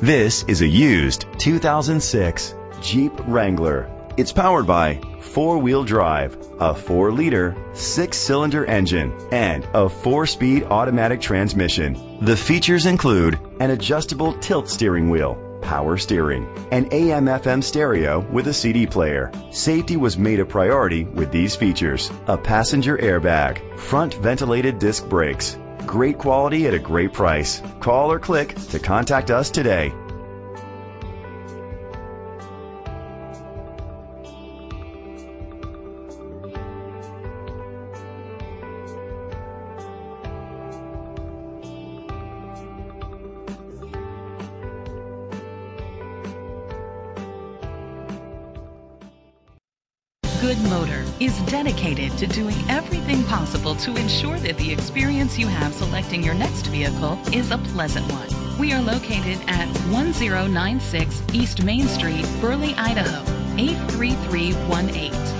This is a used 2006 Jeep Wrangler. It's powered by four-wheel drive, a 4-liter, 6-cylinder engine, and a 4-speed automatic transmission. The features include an adjustable tilt steering wheel, power steering, an AM/FM stereo with a CD player. Safety was made a priority with these features: a passenger airbag, front ventilated disc brakes. Great quality at a great price. Call or click to contact us today. Goode Motor is dedicated to doing everything possible to ensure that the experience you have selecting your next vehicle is a pleasant one. We are located at 1096 East Main Street, Burley, Idaho, 83318.